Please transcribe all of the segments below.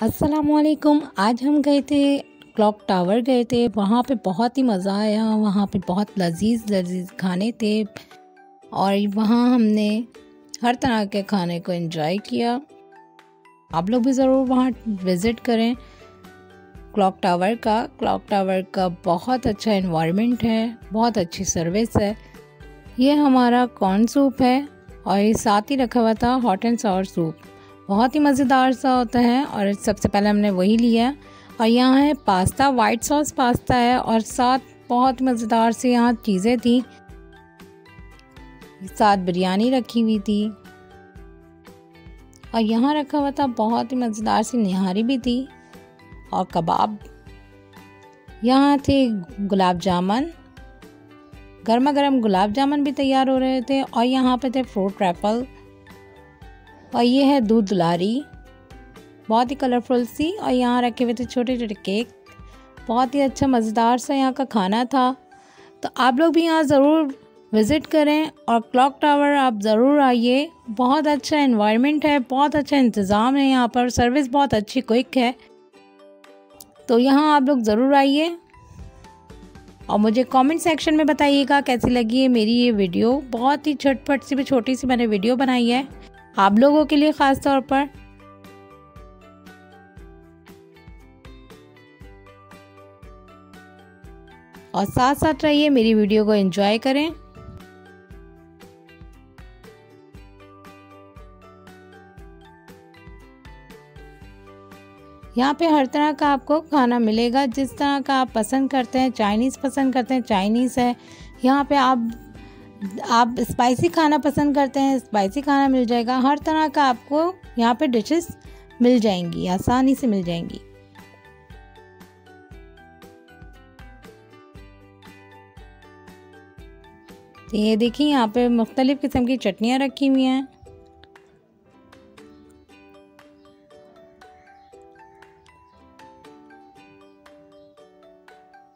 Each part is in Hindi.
असलकुम आज हम गए थे क्लॉक टावर गए थे। वहाँ पे बहुत ही मज़ा आया। वहाँ पे बहुत लजीज लजीज खाने थे। और वहाँ हमने हर तरह के खाने को एंजॉय किया। आप लोग भी ज़रूर वहाँ विज़िट करें क्लॉक टावर का। क्लॉक टावर का बहुत अच्छा इन्वायरमेंट है। बहुत अच्छी सर्विस है। ये हमारा कॉर्न सूप है। और ये साथ ही रखा हुआ था हॉट एंड सावर सूप बहुत ही मज़ेदार सा होता है और सबसे पहले हमने वही लिया और यहाँ है पास्ता वाइट सॉस पास्ता है और साथ बहुत मज़ेदार से यहाँ चीज़ें थी। साथ बिरयानी रखी हुई थी। और यहाँ रखा हुआ था बहुत ही मज़ेदार सी निहारी भी थी और कबाब। यहाँ थे गुलाब जामुन। गर्मा गर्म गुलाब जामुन भी तैयार हो रहे थे और यहाँ पे थे फ्रूट रैपल। और ये है दूध दुलारी बहुत ही कलरफुल सी और यहाँ रखे हुए थे छोटे छोटे केक बहुत ही अच्छा मज़ेदार सा यहाँ का खाना था। तो आप लोग भी यहाँ ज़रूर विज़िट करें और क्लॉक टावर आप ज़रूर आइए। बहुत अच्छा इन्वायरमेंट है, बहुत अच्छा इंतज़ाम है यहाँ पर। सर्विस बहुत अच्छी क्विक है। तो यहाँ आप लोग ज़रूर आइए। और मुझे कमेंट सेक्शन में बताइएगा कैसी लगी है मेरी ये वीडियो बहुत ही छटपट सी भी, छोटी सी मैंने वीडियो बनाई है। आप लोगों के लिए ख़ास तौर पर। और साथ साथ रहिए, मेरी वीडियो को एंजॉय करें। यहाँ पे हर तरह का आपको खाना मिलेगा। जिस तरह का आप पसंद करते हैं चाइनीज़ पसंद करते हैं चाइनीज़ है। यहाँ पे आप आप स्पाइसी खाना पसंद करते हैं स्पाइसी खाना मिल जाएगा। हर तरह का आपको यहाँ पे डिशेस मिल जाएँगी, आसानी से मिल जाएँगी। तो ये देखिए, यहाँ पे मुख्तलिफ़ किस्म की चटनियाँ रखी हुई हैं।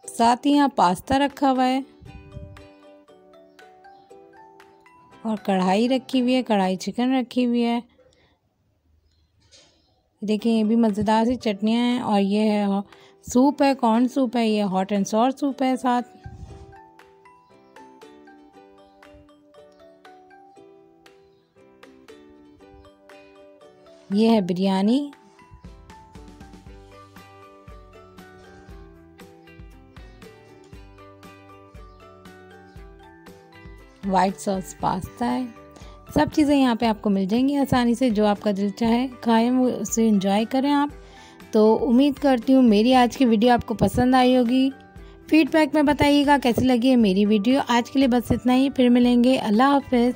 साथ ही यहाँ पास्ता रखा हुआ है। और कढ़ाई रखी हुई है, कढ़ाई चिकन रखी हुई है। देखिए, ये भी मज़ेदार सी चटनियाँ हैं और ये है सूप है कॉर्न सूप है, ये हॉट एंड सॉर सूप है साथ। ये है बिरयानी। वाइट सॉस पास्ता है। सब चीज़ें यहाँ पे आपको मिल जाएँगी आसानी से, जो आपका दिल चाहे। खाएँ वो उसे इंजॉय करें आप। तो उम्मीद करती हूँ मेरी आज की वीडियो आपको पसंद आई होगी। फीडबैक में बताइएगा कैसी लगी है मेरी वीडियो आज के लिए बस इतना ही। फिर मिलेंगे। अल्लाह हाफिज़।